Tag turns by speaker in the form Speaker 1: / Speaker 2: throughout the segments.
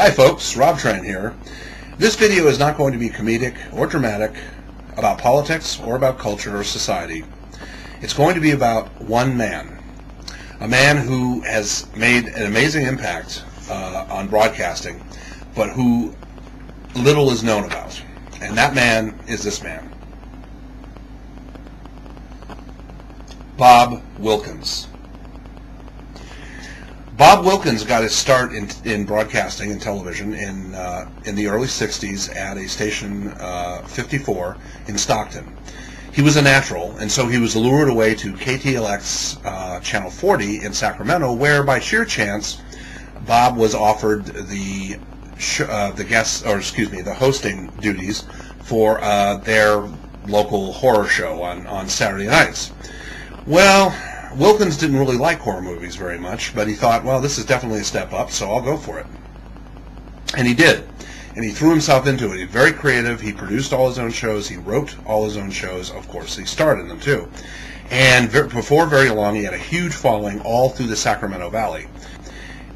Speaker 1: Hi folks, Rob Tran here. This video is not going to be comedic or dramatic about politics or about culture or society. It's going to be about one man. A man who has made an amazing impact uh, on broadcasting, but who little is known about. And that man is this man. Bob Wilkins. Bob Wilkins got his start in, in broadcasting and television in uh, in the early '60s at a station uh, 54 in Stockton. He was a natural, and so he was lured away to KTXL uh, Channel 40 in Sacramento, where by sheer chance, Bob was offered the uh, the guest, or excuse me, the hosting duties for uh, their local horror show on on Saturday nights. Well, Wilkins didn't really like horror movies very much, but he thought, well, this is definitely a step up, so I'll go for it. And he did. And he threw himself into it. He was very creative. He produced all his own shows. He wrote all his own shows. Of course, he starred in them too. And before very long, he had a huge following all through the Sacramento Valley.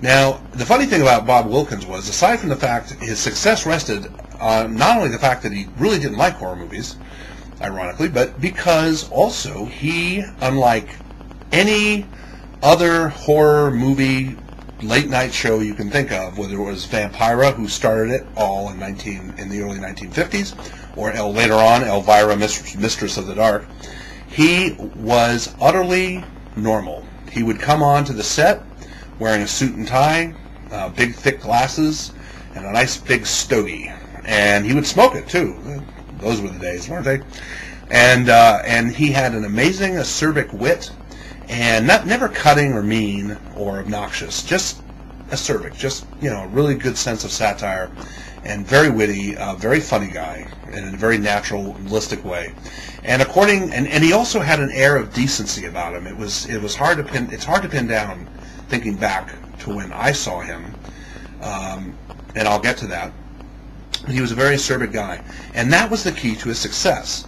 Speaker 1: Now, the funny thing about Bob Wilkins was, aside from the fact his success rested on not only the fact that he really didn't like horror movies, ironically, but because also he, unlike any other horror movie late night show you can think of, whether it was Vampira, who started it all in 19 in the early 1950s, or El, later on Elvira, Mistress of the Dark, he was utterly normal. He would come on to the set wearing a suit and tie, uh, big thick glasses, and a nice big stogie, and he would smoke it too. Those were the days, weren't they? And uh, and he had an amazing acerbic wit and not never cutting or mean or obnoxious, just acerbic, just you know, a really good sense of satire, and very witty, uh, very funny guy in a very naturalistic way. And according, and, and he also had an air of decency about him. It was it was hard to pin. It's hard to pin down, thinking back to when I saw him, um, and I'll get to that. He was a very acerbic guy, and that was the key to his success.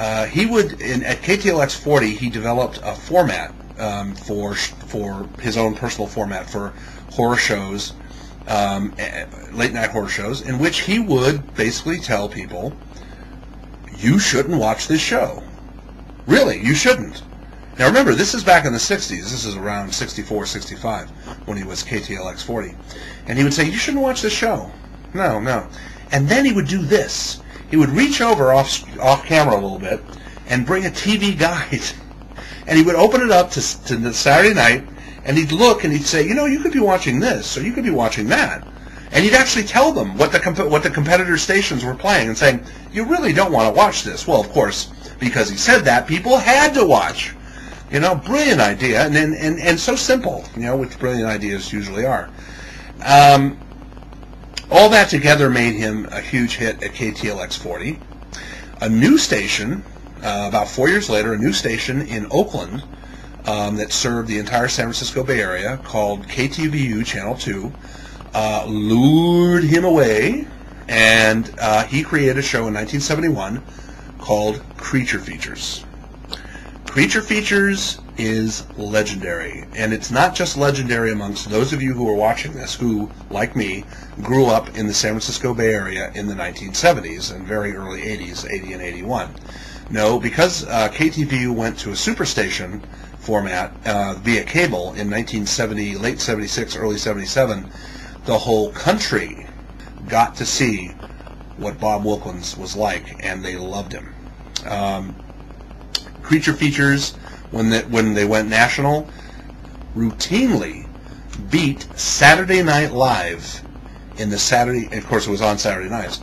Speaker 1: Uh, he would in, at KTXL 40 he developed a format um, for for his own personal format for horror shows, um, late night horror shows, in which he would basically tell people, "You shouldn't watch this show. Really, you shouldn't." Now remember, this is back in the 60s. This is around 64, 65 when he was KTXL 40. And he would say, you shouldn't watch this show. No, no. And then he would do this he would reach over off off camera a little bit and bring a TV guide, and he would open it up to, to the Saturday night, and he'd look and he'd say, you know, you could be watching this or you could be watching that, and he'd actually tell them what the what the competitor stations were playing and saying, you really don't want to watch this. Well, of course, because he said that, people had to watch. You know, brilliant idea, and and and, and so simple. You know, which brilliant ideas usually are. Um, all that together made him a huge hit at KTXL 40. A new station, uh, about four years later, a new station in Oakland um, that served the entire San Francisco Bay Area called KTVU Channel 2 uh, lured him away, and uh, he created a show in 1971 called Creature Features. Creature Features is legendary. And it's not just legendary amongst those of you who are watching this who, like me, grew up in the San Francisco Bay Area in the 1970s and very early 80s, 80 and 81. No, because uh, KTVU went to a superstation format uh, via cable in 1970, late 76, early 77, the whole country got to see what Bob Wilkins was like, and they loved him. Um, creature features when they, when they went national routinely beat Saturday Night Live in the Saturday. Of course, it was on Saturday nights.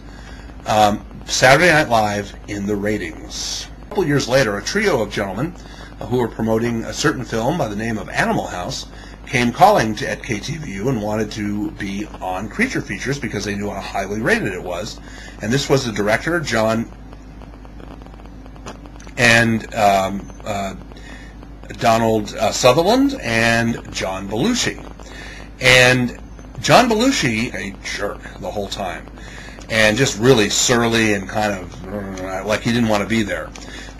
Speaker 1: Um, Saturday Night Live in the ratings. A couple years later, a trio of gentlemen uh, who were promoting a certain film by the name of Animal House came calling to, at KTVU and wanted to be on Creature Features because they knew how highly rated it was. And this was the director, John and um, uh, Donald uh, Sutherland and John Belushi. And John Belushi, a jerk the whole time, and just really surly and kind of uh, like he didn't want to be there.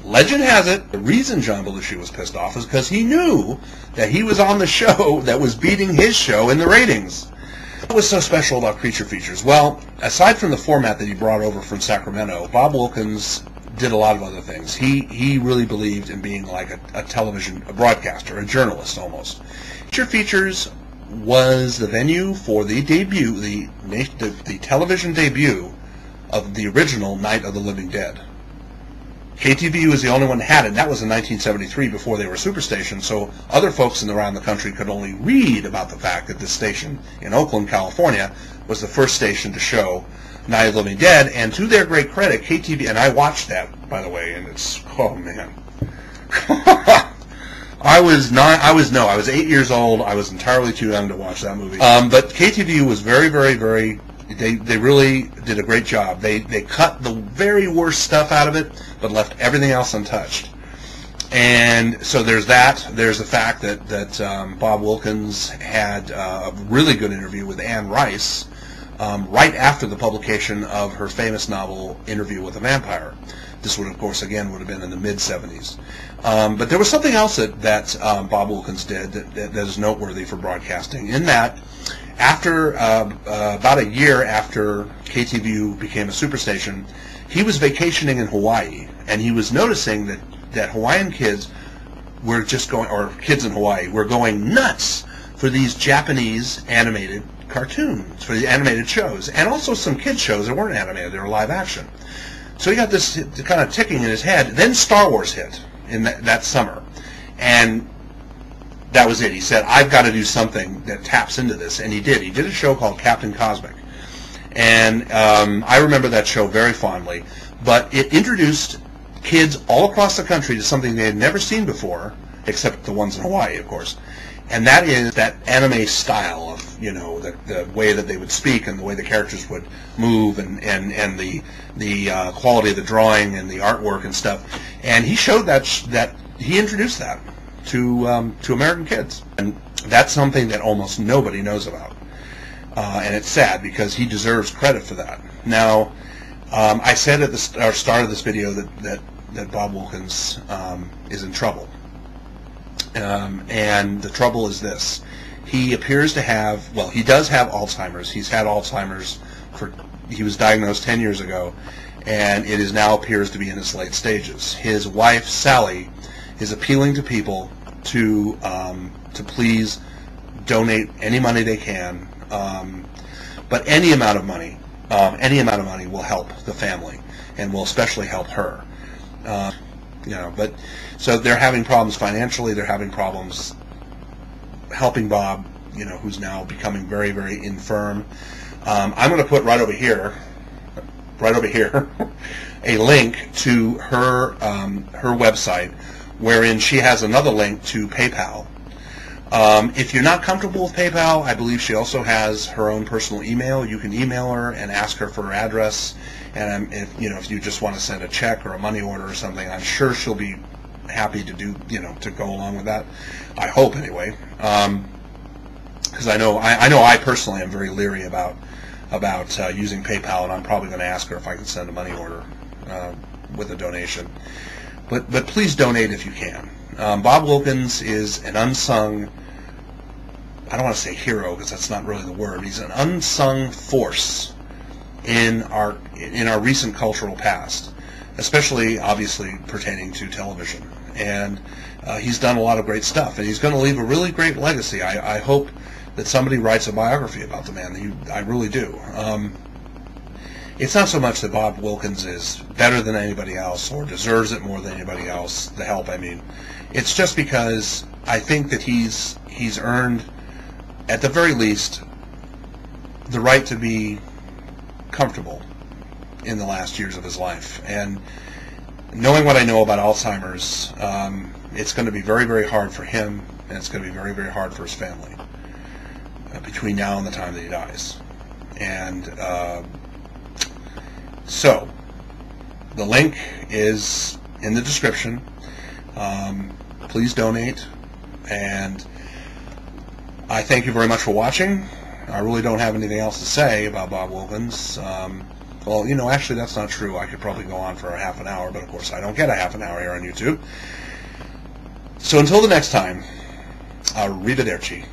Speaker 1: Legend has it, the reason John Belushi was pissed off is because he knew that he was on the show that was beating his show in the ratings. What was so special about Creature Features? Well, aside from the format that he brought over from Sacramento, Bob Wilkins did a lot of other things. He he really believed in being like a, a television a broadcaster, a journalist almost. Creature Features was the venue for the debut, the, the, the television debut of the original Night of the Living Dead. KTVU was the only one that had it, and that was in 1973 before they were Superstation, so other folks in around the country could only read about the fact that this station in Oakland, California, was the first station to show Night of the Living Dead, and to their great credit, KTV, and I watched that, by the way, and it's, oh man. I was not. I was no. I was eight years old. I was entirely too young to watch that movie. Um, but KTVU was very, very, very. They they really did a great job. They they cut the very worst stuff out of it, but left everything else untouched. And so there's that. There's the fact that that um, Bob Wilkins had uh, a really good interview with Anne Rice um, right after the publication of her famous novel Interview with a Vampire. This would, of course, again would have been in the mid 70s. Um, but there was something else that, that um, Bob Wilkins did that, that, is noteworthy for broadcasting. In that, after uh, uh, about a year after KTVU became a superstation, he was vacationing in Hawaii, and he was noticing that, that Hawaiian kids were just going, or kids in Hawaii were going nuts for these Japanese animated cartoons, for the animated shows, and also some kid shows that weren't animated; they were live action. So he got this kind of ticking in his head. Then Star Wars hit in that, that summer, and that was it. He said, "I've got to do something that taps into this," and he did. He did a show called Captain Cosmic, and um, I remember that show very fondly. But it introduced kids all across the country to something they had never seen before, except the ones in Hawaii, of course and that is that anime style of you know the, the way that they would speak and the way the characters would move and and and the the uh, quality of the drawing and the artwork and stuff. And he showed that that he introduced that to um, to American kids. And that's something that almost nobody knows about. Uh, and it's sad because he deserves credit for that. Now um, I said at the start of this video that that that Bob Wilkins um, is in trouble um, and the trouble is this. He appears to have, well, he does have Alzheimer's. He's had Alzheimer's for, he was diagnosed 10 years ago, and it is now appears to be in its late stages. His wife, Sally, is appealing to people to, um, to please donate any money they can, um, but any amount of money, um, any amount of money will help the family, and will especially help her. Uh, you know, but so they're having problems financially. They're having problems helping Bob, you know, who's now becoming very, very infirm. Um, I'm going to put right over here, right over here, a link to her um, her website, wherein she has another link to PayPal. Um, if you're not comfortable with PayPal, I believe she also has her own personal email. You can email her and ask her for her address. And if you know if you just want to send a check or a money order or something, I'm sure she'll be happy to do you know to go along with that. I hope anyway, because um, I know I, I, know I personally am very leery about about uh, using PayPal, and I'm probably going to ask her if I can send a money order uh, with a donation. But but please donate if you can. Um, Bob Wilkins is an unsung. I don't want to say hero because that's not really the word. He's an unsung force in our in our recent cultural past, especially obviously pertaining to television. And uh, he's done a lot of great stuff, and he's going to leave a really great legacy. I, I hope that somebody writes a biography about the man. He, I really do. Um, it's not so much that Bob Wilkins is better than anybody else or deserves it more than anybody else, the help, I mean. It's just because I think that he's he's earned, at the very least, the right to be comfortable in the last years of his life. And knowing what I know about Alzheimer's, um, it's going to be very, very hard for him, and it's going to be very, very hard for his family uh, between now and the time that he dies. And uh, so, the link is in the description. Um, please donate, and I thank you very much for watching. I really don't have anything else to say about Bob Wilkins. Um, well, you know, actually, that's not true. I could probably go on for a half an hour, but of course, I don't get a half an hour here on YouTube. So until the next time, arrivederci.